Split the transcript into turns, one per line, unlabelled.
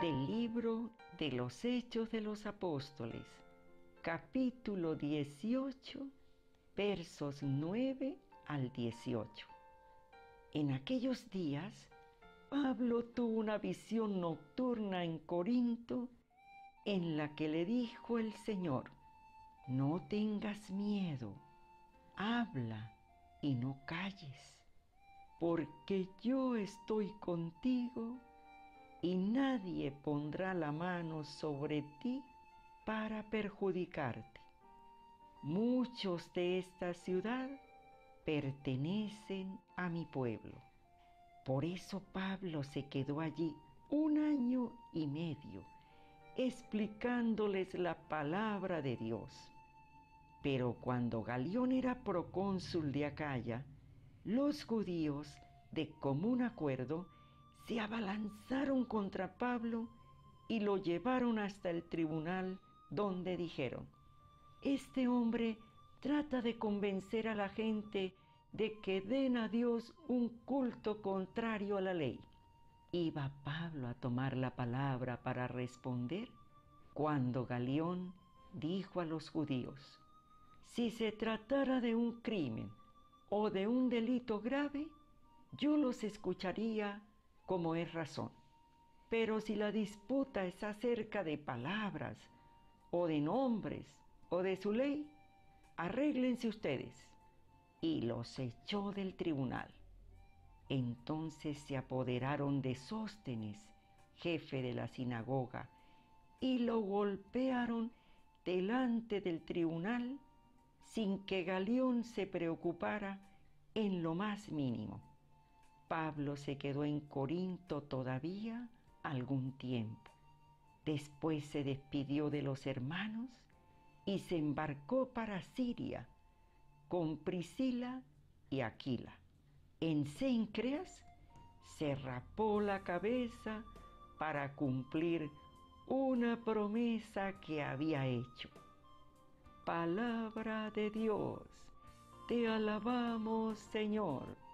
del libro de los Hechos de los Apóstoles, capítulo 18, versos 9 al 18. En aquellos días, Pablo tuvo una visión nocturna en Corinto en la que le dijo el Señor, no tengas miedo, habla y no calles, porque yo estoy contigo y nadie pondrá la mano sobre ti para perjudicarte. Muchos de esta ciudad pertenecen a mi pueblo. Por eso Pablo se quedó allí un año y medio explicándoles la palabra de Dios. Pero cuando Galión era procónsul de Acaya, los judíos, de común acuerdo, se abalanzaron contra Pablo y lo llevaron hasta el tribunal donde dijeron, este hombre trata de convencer a la gente de que den a Dios un culto contrario a la ley. Iba Pablo a tomar la palabra para responder cuando Galión dijo a los judíos, si se tratara de un crimen o de un delito grave, yo los escucharía como es razón. Pero si la disputa es acerca de palabras o de nombres o de su ley, arréglense ustedes. Y los echó del tribunal. Entonces se apoderaron de Sóstenes, jefe de la sinagoga, y lo golpearon delante del tribunal sin que Galión se preocupara en lo más mínimo. Pablo se quedó en Corinto todavía algún tiempo. Después se despidió de los hermanos y se embarcó para Siria con Priscila y Aquila. En Cencreas se rapó la cabeza para cumplir una promesa que había hecho. Palabra de Dios, te alabamos Señor.